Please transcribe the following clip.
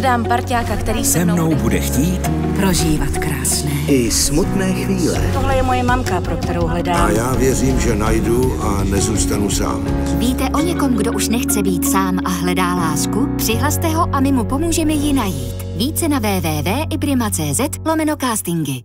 Hledám parťáka, který se mnou, mnou bude chtít Prožívat krásné. I smutné chvíle. Tohle je moje mamka, pro kterou hledám. A já věřím, že najdu a nezůstanu sám. Víte o někom, kdo už nechce být sám a hledá lásku? Přihlaste ho a my mu pomůžeme ji najít. Více na www.iprima.cz lomeno castingy.